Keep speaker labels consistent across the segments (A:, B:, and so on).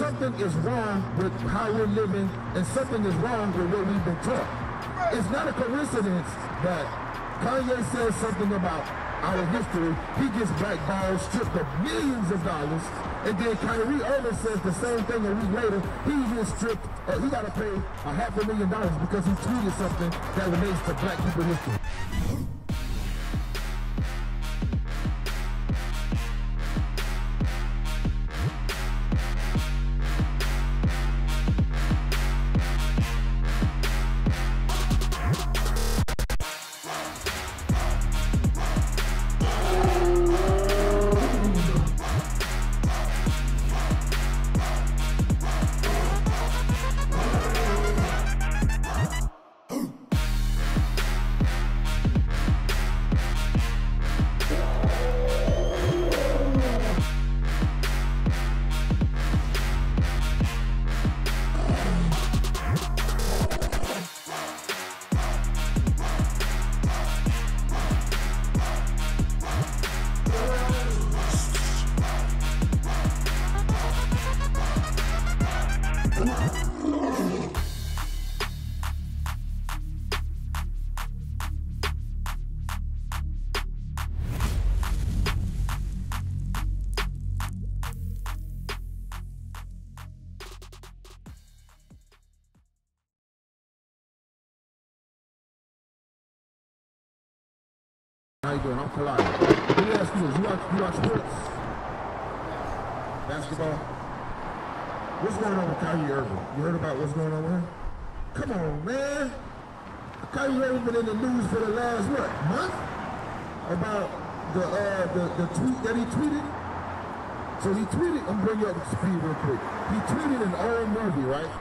A: something is wrong with how we're living and something is wrong with what we've been taught. It's not a coincidence that Kanye says something about our history. He gets blackballed, stripped of millions of dollars, and then Kyrie Irving says the same thing a week later. He gets stripped, uh, he got to pay a half a million dollars because he tweeted something that relates to black people history. Doing? I'm Kalai. Let me ask you this. You watch, you watch sports? Basketball? What's going on with Kyrie Irving? You heard about what's going on with him? Come on, man. Kyrie Irving been in the news for the last, what, month? About the, uh, the, the tweet that he tweeted? So he tweeted, I'm bring you up to speed real quick. He tweeted an old movie, right?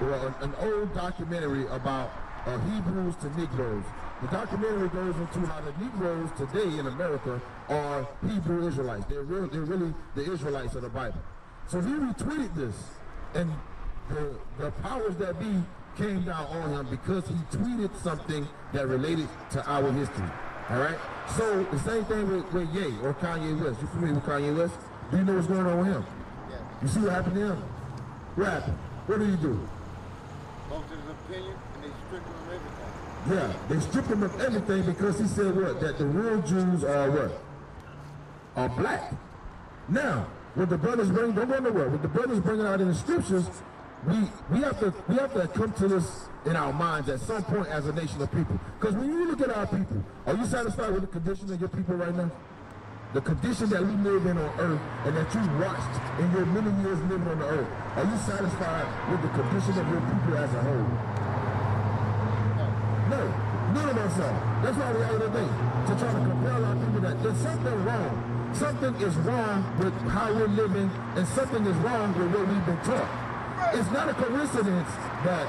A: An, an old documentary about uh, Hebrews to Negroes. The documentary goes into how the Negroes today in America are Hebrew Israelites. They're, real, they're really the Israelites of the Bible. So he retweeted this, and the, the powers that be came down on him because he tweeted something that related to our history. All right? So the same thing with, with Ye or Kanye West. You familiar with Kanye West? Do you know what's going on with him?
B: Yeah.
A: You see what happened to him? What happened? What did he do?
B: Voted his opinion and they stripped him of everything.
A: Yeah, they stripped him of everything because he said what? That the real Jews are what? Are black. Now, what the brothers bring, don't go nowhere. What the brothers bringing out in the scriptures, we we have to we have to come to this in our minds at some point as a nation of people. Because when you look at our people, are you satisfied with the condition of your people right now? The condition that we live in on earth and that you watched in your many years living on the earth, are you satisfied with the condition of your people as a whole? No, none of us are. That's why we're today, to try to compel our people that there's something wrong. Something is wrong with how we're living, and something is wrong with what we've been taught. It's not a coincidence that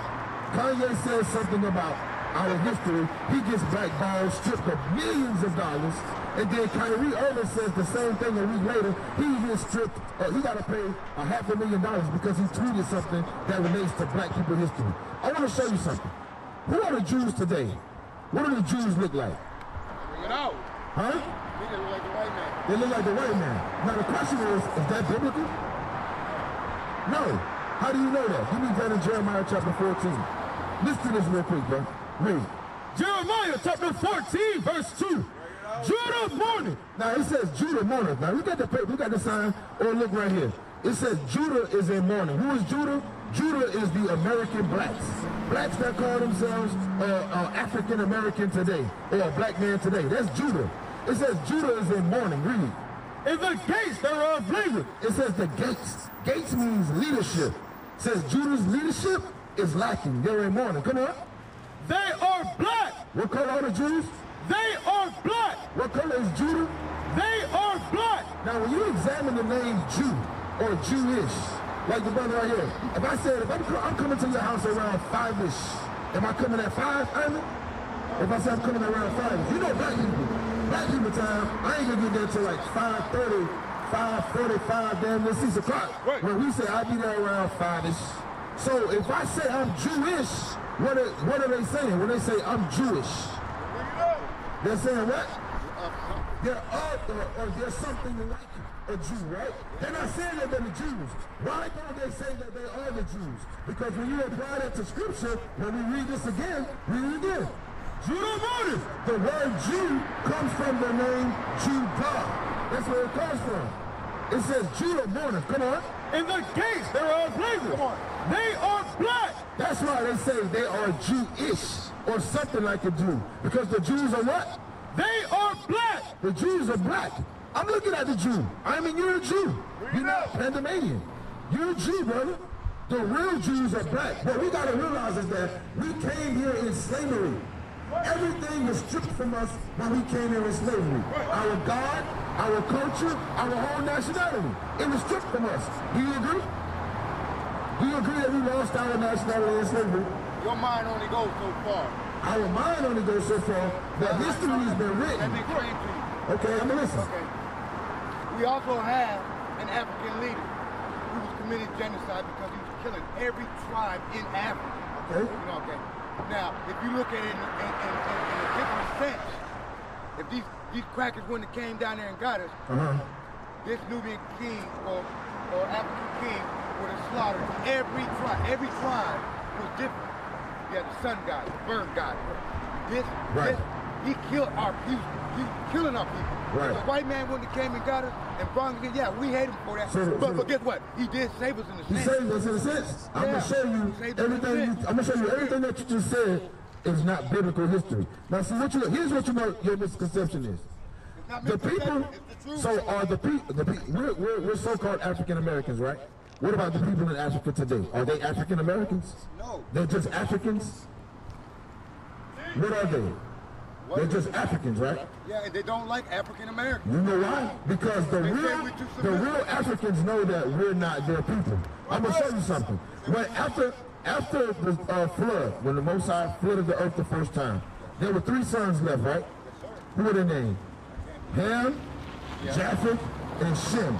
A: Kanye says something about our history. He gets blackballed, stripped of millions of dollars, and then Kyrie Irving says the same thing a week later. He gets stripped, uh, he got to pay a half a million dollars because he tweeted something that relates to black people history. I want to show you something. Who are the Jews today? What do the Jews look like?
B: Bring it out.
A: Huh?
B: He didn't look like the white man.
A: They look like the white man. Now the question is, is that biblical? No. How do you know that? Give me that in Jeremiah chapter 14. Listen to this real quick, bro. Read.
C: Jeremiah chapter 14, verse 2. Judah mourning.
A: Now it says Judah mourning. Now look at the paper, look at the sign, or look right here. It says Judah is in mourning. Who is Judah? Judah is the American blacks. Blacks that call themselves uh, uh, African American today, or a black man today. That's Judah. It says Judah is in mourning. Read.
C: In the gates thereof labor.
A: It says the gates. Gates means leadership. It says Judah's leadership is lacking. They're in mourning. Come on.
C: They are black.
A: What color are the Jews?
C: They are black.
A: What color is Judah?
C: They are black.
A: Now, when you examine the name Jew or Jewish, like the brother right here, if I said, if I'm, I'm coming to your house around five-ish, am I coming at five, Ivan? If I say I'm coming around five, you know black people, black people time, I ain't gonna get there till like 5.30, 5.45, damn near 6 o'clock.
C: Right.
A: When we say I'll be there around five-ish. So if I say I'm Jewish, what are, what are they saying when they say I'm Jewish?
B: Bring it out.
A: They're saying what? There are, or, or there's something like a Jew, right? They're not saying that they're the Jews. Why don't they say that they are the Jews? Because when you apply that to Scripture, when we read this again, read it again. Judah. The word Jew comes from the name Judah. That's where it comes from. It says Judah mourners. Come on.
C: In the gates there are language. They are black.
A: That's why they say they are Jewish or something like a Jew. Because the Jews are what?
C: They are black.
A: The Jews are black. I'm looking at the Jew. I mean, you're a Jew. You're not Panamanian. You're a Jew, brother. The real Jews are black. What we got to realize is that we came here in slavery. Everything was stripped from us when we came here in slavery. Our God, our culture, our whole nationality. It was stripped from us. Do you agree? Do you agree that we lost our nationality in slavery?
B: Your mind only goes so far.
A: Our mind only goes so far that history has been
B: Let
A: written.
B: me explain to you.
A: Okay, I'm gonna listen.
B: Okay. We also have an African leader who was committing genocide because he was killing every tribe in Africa.
A: Okay.
B: You know, okay. Now, if you look at it in, in, in, in, a different sense, if these these crackers wouldn't have came down there and got us,
A: Uh-huh.
B: this Nubian king or or African king would have slaughtered every tribe. Every tribe was different. You had the sun god, the burn god. This,
A: Right.
B: this, he killed our people. He killing our people.
A: Right.
B: If the white man wouldn't have came and got us and brought us in, yeah, we hate him for that.
A: So-
B: but,
A: so-
B: but guess what? He did save us in the sense.
A: He saved us in a sense. I'm
B: Yeah.
A: gonna show you
B: He saved us in a
A: everything. You. I'm gonna show you everything that you just said is not biblical history. Now, see what you here's what you know your misconception is. The people.
B: the.
A: So are the people? The people we're, we're, we're so-called African Americans, right? What about the people in Africa today? Are they African Americans?
B: No.
A: They're just Africans. What are they? They're just Africans, right?
B: Yeah, and they don't like African Americans.
A: You know why? Because the
B: They
A: real the real Africans know that we're not their people. I'm gonna show you something. When after after the uh, flood, when the Most High flooded the earth the first time, there were three sons left, right? Who were their names? Ham, Japheth, and Shem.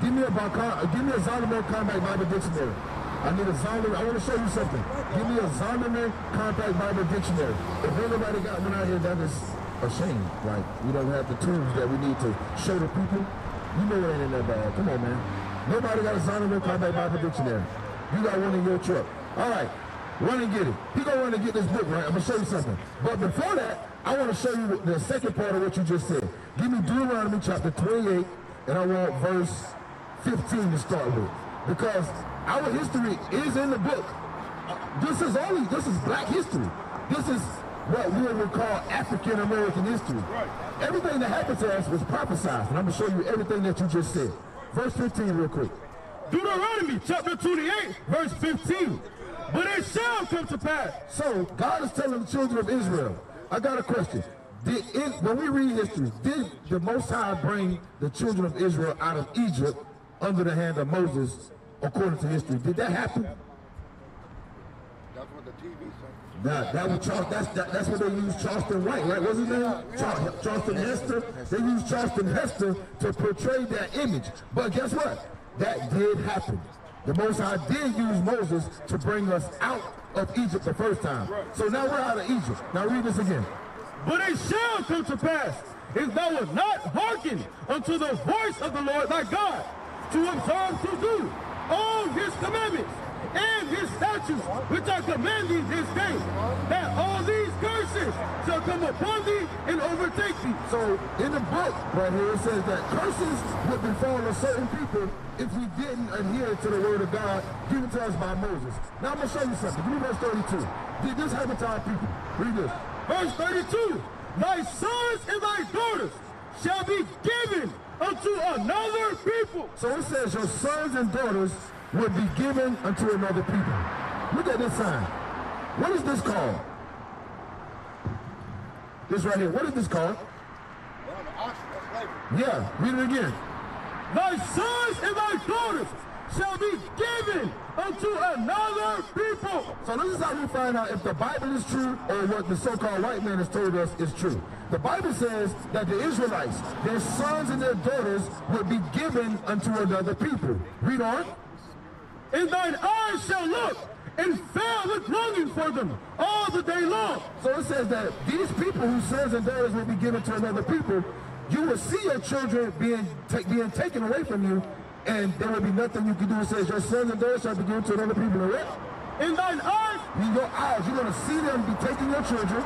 A: Give me a give me a Bible Dictionary. I need a Zondervan. I want to show you something. Give me a Zondervan Compact Bible Dictionary. If anybody got one out here, that is a shame. Like we don't have the tools that we need to show the people. You know it ain't that bad. Come on, man. Nobody got a Zondervan Compact Bible Dictionary. You got one in your truck. All right. Run and get it. He gonna run and get this book, right? I'm gonna show you something. But before that, I want to show you the second part of what you just said. Give me Deuteronomy chapter 28, and I want verse 15 to start with. Because our history is in the book. Uh, this is only, this is black history. This is what we would call African American history. Everything that happened to us was prophesied, and I'm gonna show you everything that you just said. Verse 15 real quick.
C: Deuteronomy chapter 28, verse 15. But it shall come to pass.
A: So God is telling the children of Israel. I got a question. Did it, when we read history, did the Most High bring the children of Israel out of Egypt under the hand of Moses, according to history? Did that happen?
B: That's what the TV said.
A: That, that was Charles, that's, that, that's what they used Charleston White, right? What's his name? Char, Charleston Hester. They used Charleston Hester to portray that image. But guess what? That did happen. The Most High did use Moses to bring us out of Egypt the first time. So now we're out of Egypt. Now read this again.
C: But it shall come to pass, if thou wilt not hearken unto the voice of the Lord thy God, to observe to do all his commandments and his statutes, which I command thee this day, that all these curses shall come upon thee and overtake thee.
A: So in the book right here it says that curses would befall a certain people if we didn't adhere to the word of God given to us by Moses. Now I'm gonna show you something. Me verse 32. Did this happen to our people? Read this.
C: Verse 32, Thy sons and thy daughters shall be given unto another people.
A: So it says your sons and daughters will be given unto another people. Look at this sign. What is this called? This right here. What is this called?
B: Well, the auction.
A: Yeah, read it again.
C: Thy sons and thy daughters shall be given unto another people.
A: So this is how we find out if the Bible is true or what the so-called white man has told us is true. The Bible says that the Israelites, their sons and their daughters, would be given unto another people. Read on.
C: And thine eyes shall look and fail with longing for them all the day long.
A: So it says that these people whose sons and daughters will be given to another people, you will see your children being being taken away from you, and there will be nothing you can do. It says your sons and daughters shall be given to another people. And what?
C: In thine eyes
A: In your eyes, you're going to see them be taking your children,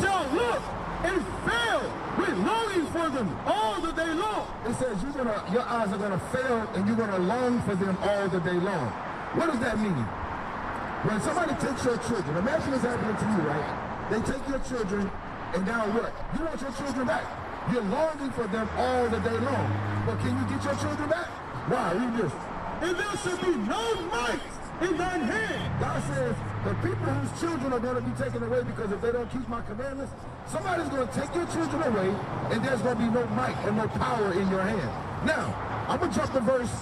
C: shall look and fail with longing for them all the day long.
A: It says you're gonna, your eyes are gonna fail and you're gonna long for them all the day long. What does that mean? When somebody takes your children, imagine what's happening to you, right? They take your children, and now what? You want your children back. You're longing for them all the day long. But can you get your children back? Why? Read this.
C: And there shall be no might in thine hand.
A: God says the people whose children are going to be taken away because if they don't keep my commandments, somebody's going to take your children away and there's going to be no might and no power in your hand. Now, I'm going to jump to verse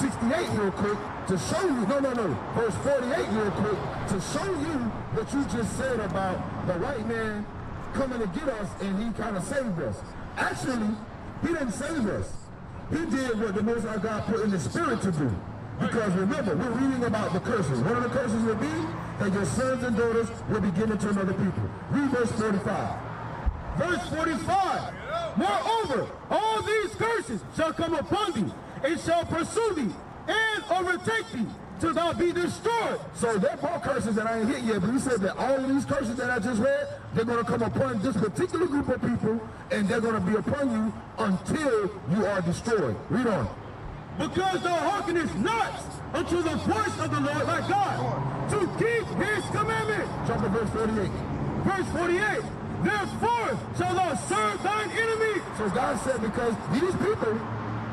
A: 68 real quick to show you, no, no, no, verse 48 real quick to show you what you just said about the white man coming to get us and he kind of saved us. Actually, he didn't save us. He did what the Most High God put in his spirit to do. Because remember, we're reading about the curses. One of the curses will be that your sons and daughters will be given to another people. Read verse 45.
C: Verse 45. Moreover, all these curses shall come upon thee, and shall pursue thee, and overtake thee, till thou be destroyed.
A: So there are more curses that I ain't hit yet, but he said that all of these curses that I just read, they're going to come upon this particular group of people, and they're going to be upon you until you are destroyed. Read on.
C: Because thou hearkenest not unto the voice of the Lord thy God, to keep his commandments.
A: Jump to verse 48.
C: Verse 48. Therefore shall thou serve thine enemy.
A: So God said, because these people,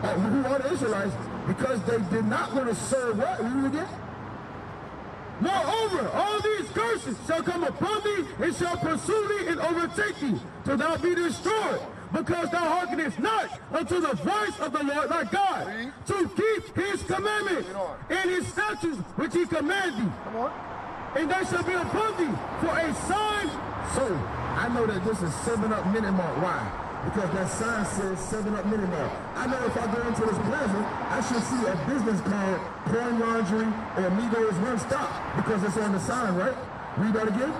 A: uh, who are the Israelites, because they did not want to serve what? Read it again.
C: Moreover, all these curses shall come upon thee, and shall pursue thee, and overtake thee, till thou be destroyed. Because thou hearkenest not unto the voice of the Lord thy God, to keep his commandments and his statutes which he commanded thee.
B: Come on.
C: And they shall be upon thee for a sign
A: So I know that this is 7 Up Minute Mark. Why? Because that sign says 7 Up Mark. I know if I go into this plaza, I should see a business called Porn Laundry or Migos One Stop because it's on the sign, right? Read that again.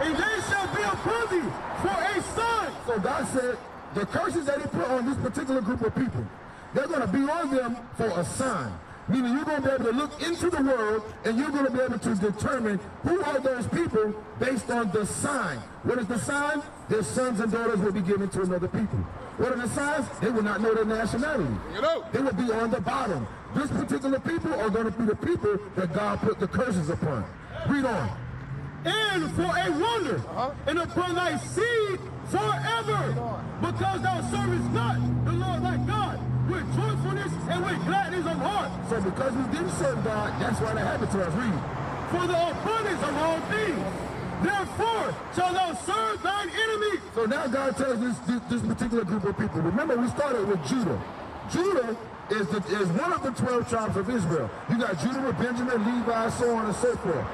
C: and they shall be a thee for a son.
A: So God said the curses that he put on this particular group of people, they're going to be on them for a sign. Meaning you're going to be able to look into the world and you're going to be able to determine who are those people based on the sign. What is the sign? Their sons and daughters will be given to another people. What are the signs? They will not know their nationality.
B: You know.
A: They will be on the bottom. This particular people are going to be the people that God put the curses upon. Read on.
C: and for a wonder,
B: Uh-huh.
C: and upon thy seed forever, because thou servest not the Lord thy God with joyfulness and with gladness of heart,
A: So because we didn't serve God, that's why that happened to us. Read.
C: for the abundance of all things. Therefore shall thou serve thine enemy.
A: So now God tells this, this, this particular group of people. Remember, we started with Judah. Judah is, the, is one of the 12 tribes of Israel. You got Judah with Benjamin, Levi, so on and so forth.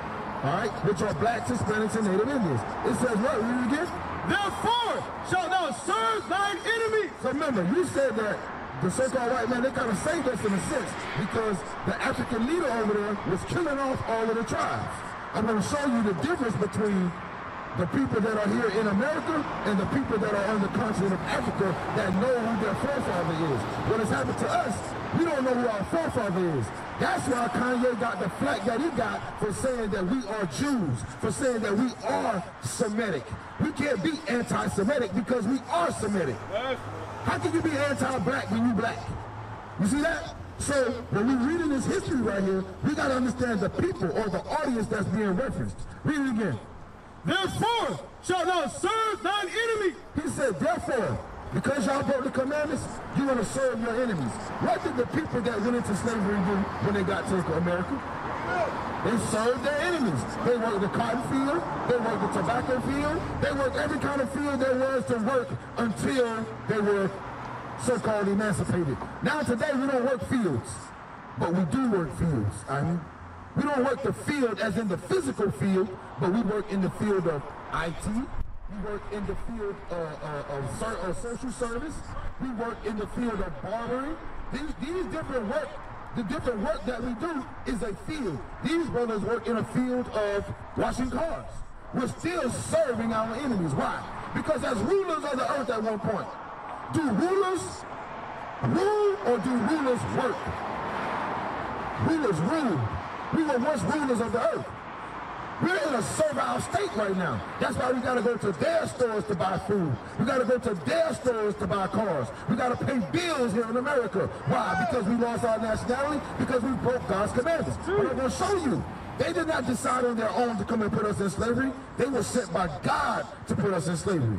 A: All right, which are blacks, Hispanics, and Native Indians. It says what? Read it again.
C: Therefore shalt thou serve thine enemy.
A: So remember, you said that the so-called white man, they kind of saved us in a sense because the African leader over there was killing off all of the tribes. I'm going to show you the difference between the people that are here in America and the people that are on the continent of Africa that know who their forefather is. What has happened to us, we don't know who our forefather is. That's why Kanye got the flack that he got for saying that we are Jews, for saying that we are Semitic. We can't be anti-Semitic because we are Semitic. How can you be anti-black when you black? You see that? So when we're reading this history right here, we got to understand the people or the audience that's being referenced. Read it again.
C: Therefore shall thou serve thine enemy.
A: He said, therefore, because y'all broke the commandments, you're going to serve your enemies. What did the people that went into slavery do when they got to America? They served their enemies. They worked the cotton field. They worked the tobacco field. They worked every kind of field there was to work until they were so-called emancipated. Now today we don't work fields, but we do work fields. I mean, we don't work the field as in the physical field, but we work in the field of IT. We work in the field uh, uh, of, social service. We work in the field of barbering. These, these different work, the different work that we do is a field. These brothers work in a field of washing cars. We're still serving our enemies. Why? Because as rulers of the earth at one point, Do rulers rule or do rulers work? Rulers rule. We were once rulers of the earth. We're in a servile state right now. That's why we got to go to their stores to buy food. We got to go to their stores to buy cars. We got to pay bills here in America. Why? Because we lost our nationality? Because we broke God's commandments. But I'm going to show you. They did not decide on their own to come and put us in slavery. They were sent by God to put us in slavery.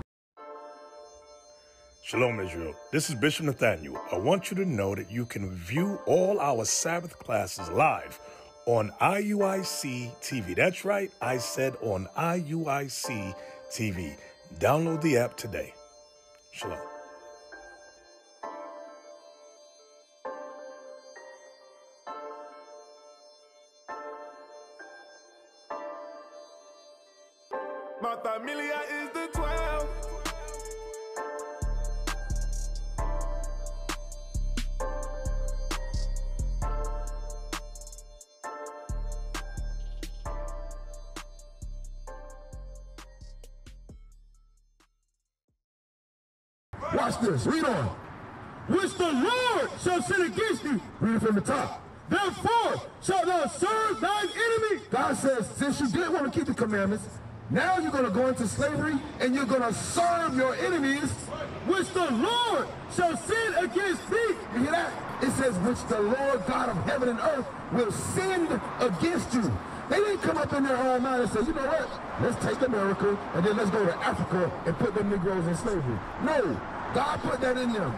D: Shalom, Israel. This is Bishop Nathaniel. I want you to know that you can view all our Sabbath classes live on IUIC TV. That's right, I said on IUIC TV. Download the app today. Shalom.
A: Commandments, now you're going to go into slavery and you're going to serve your enemies.
C: Which the Lord shall send against thee.
A: You hear that? It says, which the Lord God of heaven and earth will send against you. They didn't come up in their own mind and say, you know what? Let's take America and then let's go to Africa and put them Negroes in slavery. No, God put that in them.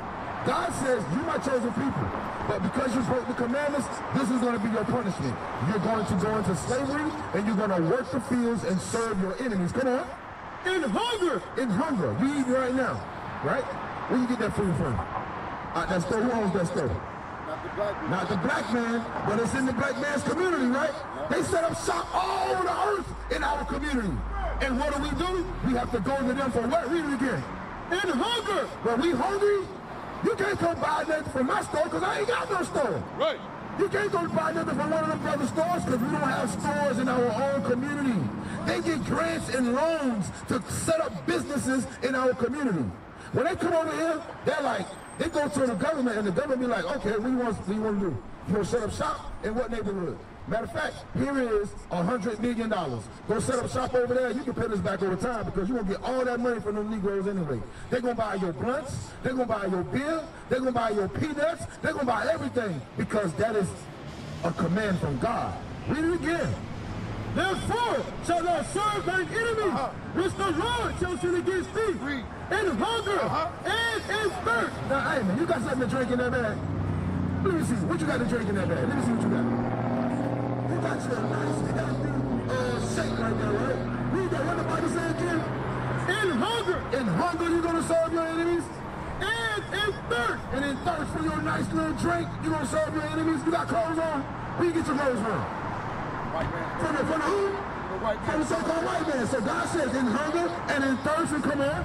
A: God says, you are my chosen people. But because you broke the commandments, this is going to be your punishment. You're going to go into slavery and you're going to work the fields and serve your enemies. Come on.
C: In hunger.
A: In hunger. You eating right now, right? Where you get that food from? Uh, that store. Who owns that store?
B: Not the black people.
A: Not the black man, but it's in the black man's community, right? They set up shop all over the earth in our community. And what do we do? We have to go to them for what? Read it again.
C: In hunger.
A: When we hungry, you can't come buy nothing from my store because I ain't got no store.
B: Right.
A: You can't go buy nothing from one of them brother stores because we don't have stores in our own community. They get grants and loans to set up businesses in our community. When they come over here, they're like, they go to the government and the government be like, okay, you want, what do you want to do? To set up shop in what neighborhood? Matter of fact, here is a hundred million dollars. Go set up shop over there. You can pay this back over time because you're gonna get all that money from them Negroes anyway. They're gonna buy your blunts. They're gonna buy your beer. They're gonna buy your peanuts. They're gonna buy everything because that is a command from God. Read it again.
C: Therefore shall thou serve thine enemy, uh-huh. which the Lord shall send against thee.
B: Read.
C: In hunger uh-huh. and in thirst.
A: Now, hey man, you got something to drink in that bag? Let me see. What you got to drink in that bag? Let me see what you got. You got you a nice, healthy uh, shake right there, right? Read that. What the Bible say again?
C: In hunger
A: In hunger, you're going to serve your enemies.
C: and in thirst.
A: And in thirst for your nice little drink, you're going to serve your enemies. You got clothes on? Where you get your clothes from?
B: White man.
A: From the, from the who?
B: The white
A: From
B: man.
A: the so-called white man. So God says in hunger and in thirst, and come on.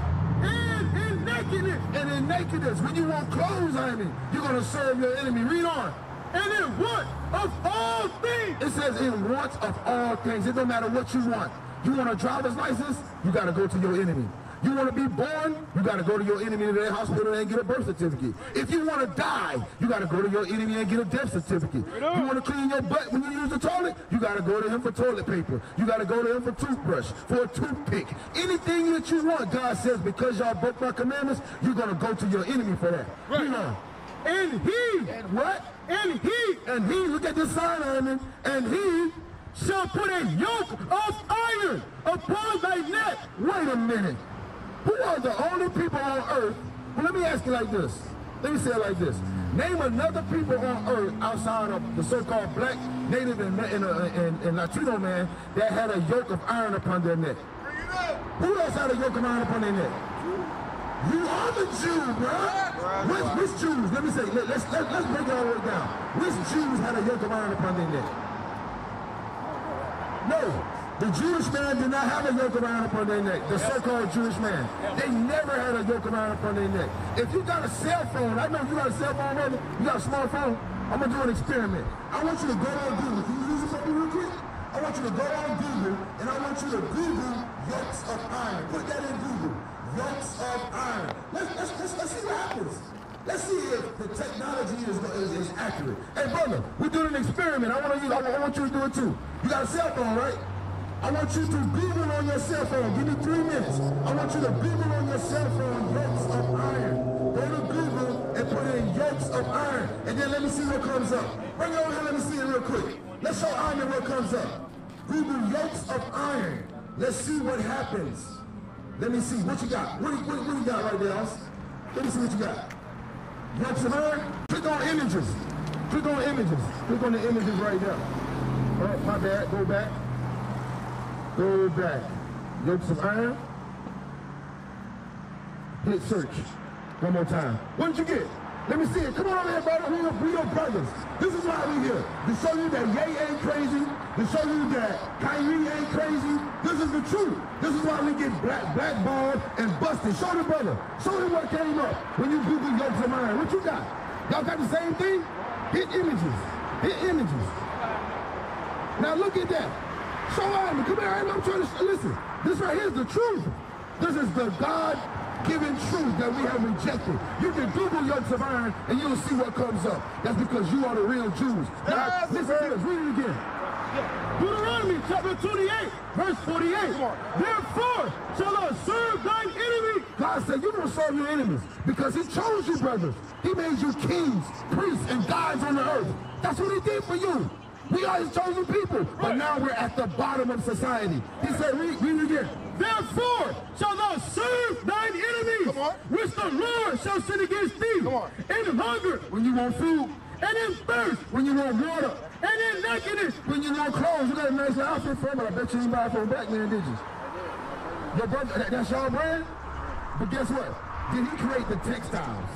C: And in nakedness.
A: When you want clothes, I mean, you're going to serve your enemy. Read on.
C: And in want of all things.
A: It says in want of all things. It don't matter what you want. You want a driver's license? You got to go to your enemy. You want to be born? You got to go to your enemy to their hospital and get a birth certificate. If you want to die, you got to go to your enemy and get a death certificate. You want to clean your butt when you use the toilet? You got to go to him for toilet paper. You got to go to him for toothbrush, for a toothpick. Anything that you want, God says, because y'all broke my commandments, you're going to go to your enemy for that.
C: Right.
A: Read on.
C: And he.
A: And what?
C: And he
A: And he, look at this sign, Iron, and he
C: shall put a yoke of iron upon thy neck.
A: Wait a minute. Who are the only people on earth? Well, let me ask you like this. Let me say it like this. Name another people on earth outside of the so-called black, native, and, and, uh, and, and Latino man that had a yoke of iron upon their neck. Who else had a yoke of iron upon their neck? You are the Jew, bro. Which, which Jews? Let me say. Let, let's let, let's break it all the way down. Which Jews had a yoke of iron upon their neck? No, the Jewish man did not have a yoke iron upon their neck. The so-called Jewish man, they never had a yoke iron upon their neck. If you got a cell phone, I know you got a cell phone, brother. You got a smartphone. I'm gonna do an experiment. I want you to go on Google. Can you use me real quick? I want you to go on Google and I want you to Google yokes of iron. Put that in Google. yokes of iron. Let's, let's, let's, let's see what happens. Let's see if the technology is, is, is accurate. Hey, brother, we're doing an experiment. I want, to use, I, I want you to do it too. You got a cell phone, right? I want you to Google on your cell phone. Give me three minutes. I want you to Google on your cell phone yokes of iron. Go to Google and put in yokes of iron. And then let me see what comes up. Bring it over here, let me see it real quick. Let's show Iron what comes up. Google yokes of iron. Let's see what happens. Let me see. What you got? What, what, what you got right there? Let me see what you got. Yokes of iron? Click on images. Click on images. Click on the images right there. All right, my bad. Go back. Go back. Yokes of iron. Hit search. One more time. What did you get? Let me see it. Come on over here, brother. We are, we are brothers. This is why we here. To show you that Ye ain't crazy. To show you that Kyrie ain't crazy. This is the truth. This is why we get black blackballed and busted. Show the brother. Show him what came up when you Google yokes of iron. What you got? Y'all got the same thing? Hit images. Hit images. Now look at that. Show him. Come here. I'm trying to listen. This right here is the truth. This is the God given truth that we have rejected. You can Google yokes of iron and you'll see what comes up. That's because you are the real Jews. Now, listen to this. Read it again.
C: Deuteronomy chapter 28, verse 48. Therefore shall thou serve thine enemy.
A: God said, you don't serve your enemies because he chose you, brothers. He made you kings, priests, and gods on the earth. That's what he did for you. We are his chosen people. But now we're at the bottom of society. He said, read, read it again.
C: Therefore shall thou serve thine enemies, which the Lord shall send against thee, in hunger
A: when you want food,
C: and in thirst
A: when you want water,
C: and in nakedness
A: when you want clothes. You got a nice outfit for but I bet you didn't buy it from a black man, did you? Your brother, that, that's your brand? But guess what? Did he create the textiles?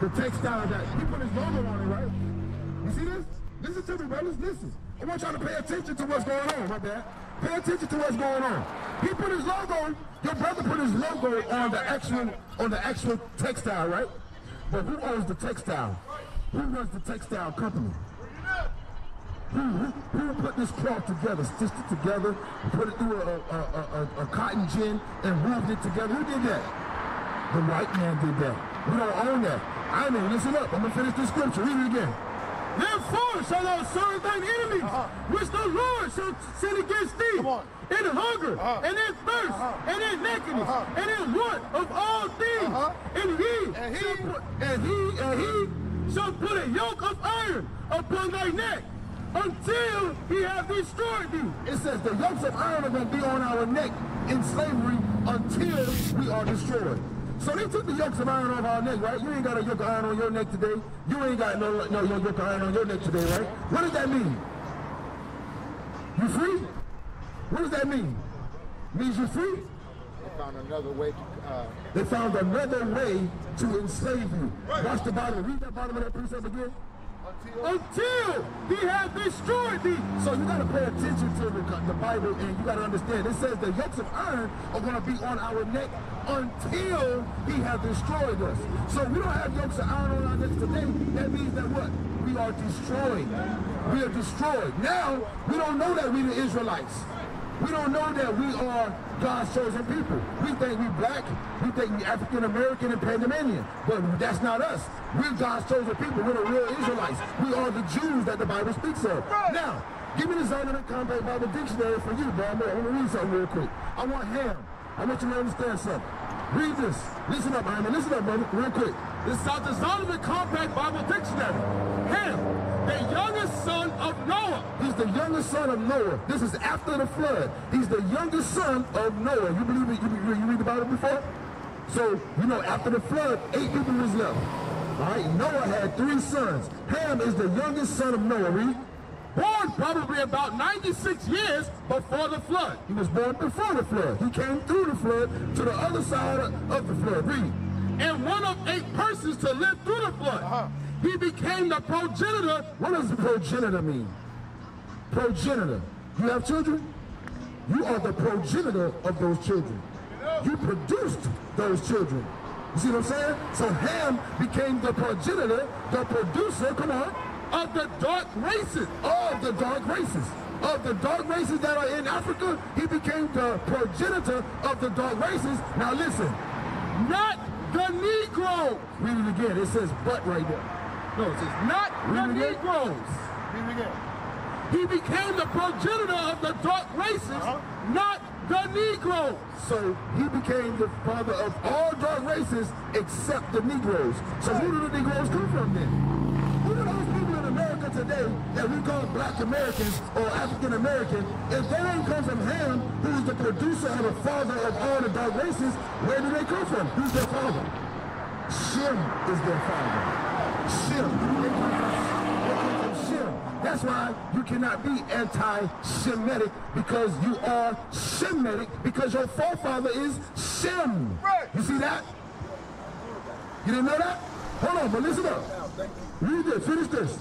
A: The textiles that, he put his logo on it, right? You see this? Listen to me, brothers, listen. I want y'all to pay attention to what's going on, my bad. Pay attention to what's going on. He put his logo, your brother put his logo on the actual on the actual textile, right? But who owns the textile? Who runs the textile company? Who, who, who put this cloth together, stitched it together, put it through a, a, a, a, cotton gin and weaved it together? Who did that? The white man did that. We don't own that. I mean, listen up. I'm going to finish this scripture. Read it again.
C: Therefore shall thou serve thine enemies, uh -huh. which the Lord shall send against thee, in hunger, uh -huh. and in thirst, uh -huh. and in nakedness, and in want of all things. And he, and he, put, and he, and he shall put a yoke of iron upon thy neck until he have destroyed thee. It says the yokes of iron are going to be on our neck in slavery until we are destroyed. So they took the yokes of iron off our neck, right? You ain't got a yoke of iron on your neck today. You ain't got no, no, no yoke of iron on your neck today, right? What does that mean? You free? What does that mean? Means you free?
B: They found another way to... Uh...
A: They found another way to enslave you. Watch the bottom. Read that bottom of that precept again
C: until he has destroyed thee.
A: So you got to pay attention to the, Bible and you got to understand. It says the yokes of iron are going to be on our neck until he has destroyed us. So we don't have yokes of iron on our necks today. That means that what? We are destroyed. We are destroyed. Now, we don't know that we're the Israelites. We don't know that we are God's chosen people. We think we black, we think we African American and Panamanian, but that's not us. We're God's chosen people. We're the real Israelites. We are the Jews that the Bible speaks of. Now, give me the Zondervan Compact Bible Dictionary for you, bro. I'm going to read something real quick. I want Ham. I want you to understand something. Read this. Listen up, man. Listen up, brother, real quick.
C: This is the Zondervan Compact Bible Dictionary. Ham the youngest of Noah.
A: He's the youngest son of Noah. This is after the flood. He's the youngest son of Noah. You believe it? You, you read the Bible before? So, you know, after the flood, eight people was left. All right, Noah had three sons. Ham is the youngest son of Noah. Read.
C: Born probably about 96 years before the flood.
A: He was born before the flood. He came through the flood to the other side of the flood. Read.
C: And one of eight persons to live through the flood. Uh -huh. He became the progenitor.
A: What does progenitor mean? Progenitor. You have children? You are the progenitor of those children. You produced those children. You see what I'm saying? So Ham became the progenitor, the producer, come on,
C: of the dark races.
A: Of the dark races. Of the dark races that are in Africa, he became the progenitor of the dark races. Now listen,
C: not the Negro.
A: Read it again. It says but right there.
C: No, it says not the. Negroes.
B: Again.
C: He became the progenitor of the dark races,
B: Uh-huh.
C: not the Negroes.
A: So he became the father of all dark races except the Negroes. So who do the Negroes come from then? Who do those people in America today that we call black Americans or African American, if they don't come from Ham, who's the producer and the father of all the dark races, where do they come from? Who's their father? Shem is their father. Shem. They come from, they come from Shem. That's why you cannot be anti-Semitic because you are Semitic because your forefather is Shem.
B: Right.
A: You see that? You didn't know that? Hold on, but listen up. Read this, finish this.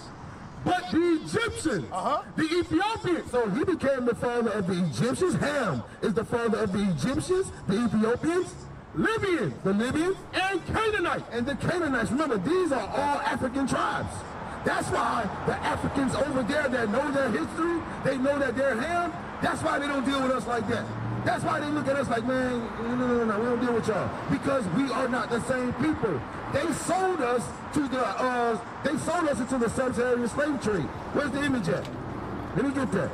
A: But the Egyptians,
B: Uh-huh.
A: the Ethiopians, so he became the father of the Egyptians. Ham is the father of the Egyptians, the Ethiopians, Libyans, the Libyans,
C: And Canaanites.
A: and the Canaanites. Remember, these are all African tribes. That's why the Africans over there that know their history, they know that they're Ham, that's why they don't deal with us like that. That's why they look at us like, man, no, no, no, no, we don't deal with y'all. Because we are not the same people. They sold us to the, uh, they sold us into the sub-Saharan slave trade. Where's the image at? Let me get that.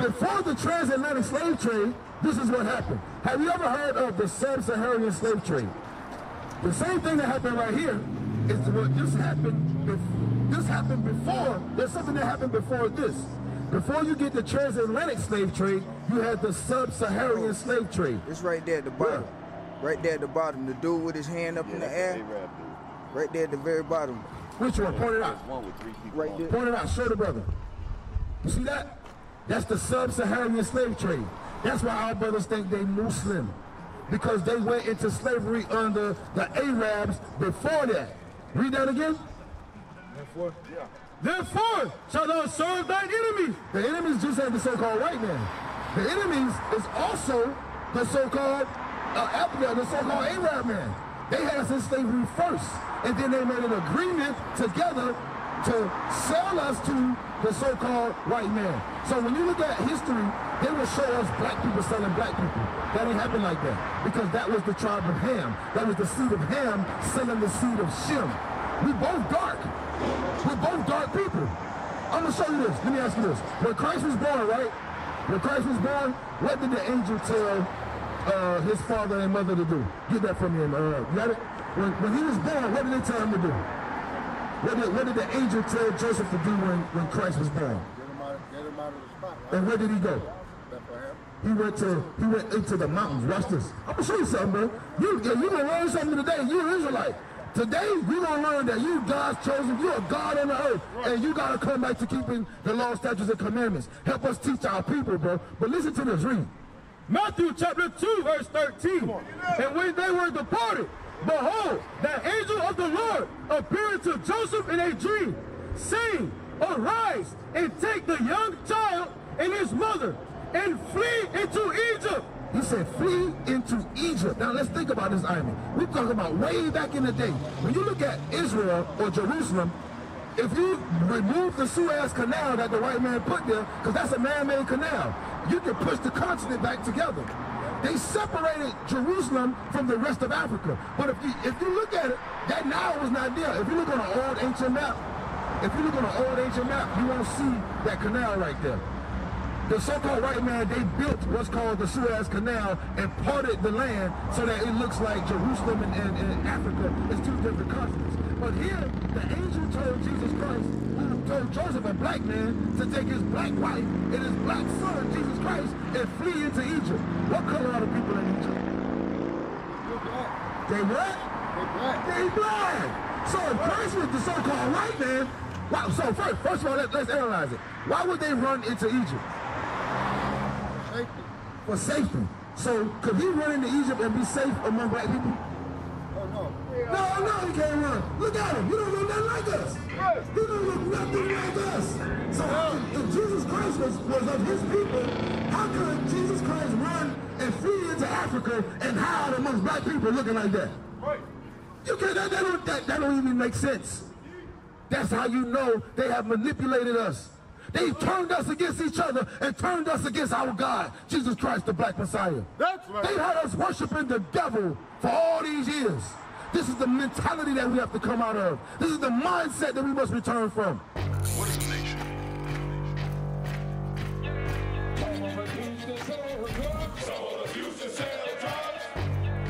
A: Before the transatlantic slave trade, this is what happened. Have you ever heard of the sub-Saharan slave trade? The same thing that happened right here is what just happened. bef- This happened before. There's something that happened before this. Before you get the transatlantic slave trade, you had the sub-Saharan oh. slave trade.
E: It's right there at the bottom. Right there at the bottom. The dude with his hand up in the air. Right there at the very bottom.
A: Which one? Point it out.
F: One with three people.
E: Right there.
A: Point it out. Show the brother. You see that? That's the sub-Saharan slave trade. That's why our brothers think they Muslim. Because they went into slavery under the Arabs before that. Read that again.
C: Therefore yeah. Therefore, shall thou serve thine enemies.
A: The enemies just ain't the so-called white man. The enemies is also the so-called uh, the so-called Arab man. They had us in slavery first, and then they made an agreement together to sell us to the so-called white man. So when you look at history, they will show us black people selling black people. That ain't happen like that because that was the tribe of Ham. That was the seed of Ham selling the seed of Shem. We both dark. We're both dark people. I'm gonna show you this. Let me ask you this. When Christ was born, right? When Christ was born, what did the angel tell uh, his father and mother to do? Get that from me. Uh, got it? When, when he was born, what did they tell him to do? What did, what did the angel tell Joseph to do when, when Christ was born?
B: Get him out, get him out of the spot, right?
A: And where did he go?
B: Bethlehem.
A: He went to he went into the mountains. Watch this. I'm gonna show you something, bro. You you gonna learn something today. You an Israelite. Today we gonna learn that you God's chosen. You are God on the earth, and you gotta come back to keeping the law, statutes, and commandments. Help us teach our people, bro. But listen to this. Read.
C: Matthew chapter 2, verse 13. And when they were departed, behold, the angel of the Lord appeared to Joseph in a dream, saying, Arise and take the young child and his mother and flee into Egypt.
A: He said, flee into Egypt. Now let's think about this, Iman. We're talking about way back in the day. When you look at Israel or Jerusalem, if you remove the Suez Canal that the white man put there, because that's a man-made canal, you can push the continent back together. They separated Jerusalem from the rest of Africa. But if you if you look at it, that Nile was not there. If you look on an old ancient map, if you look on an old ancient map, you won't see that canal right there. The so-called white man, they built what's called the Suez Canal and parted the land so that it looks like Jerusalem and, and, and Africa is two different continents. But here, the angel told Jesus Christ, told Joseph, a black man, to take his black wife and his black son, Jesus Christ, and flee into Egypt. What color are the people in Egypt? They what?
B: They black.
A: They black. So if Christ was the so-called white man, why, so first, first of all, let, let's analyze it. Why would they run into Egypt?
B: Safety.
A: for safety. So could he run into Egypt and be safe among black people?
B: Oh, no.
A: No, no, he can't run. Look at him. You don't look nothing like us. He don't look nothing like us. So how if Jesus Christ was, was of his people, how could Jesus Christ run and flee into Africa and hide amongst black people looking like that? Right. You can't, that, that, don't, that, that don't even make sense. That's how you know they have manipulated us. They turned us against each other and turned us against our God, Jesus Christ, the Black Messiah.
B: That's right.
A: They had us worshiping the devil for all these years. This is the mentality that we have to come out of. This is the mindset that we must return from.
F: What is a nation?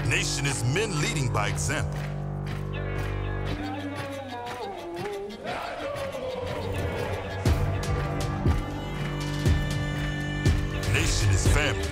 F: Nation is men leading by example. Nation is family.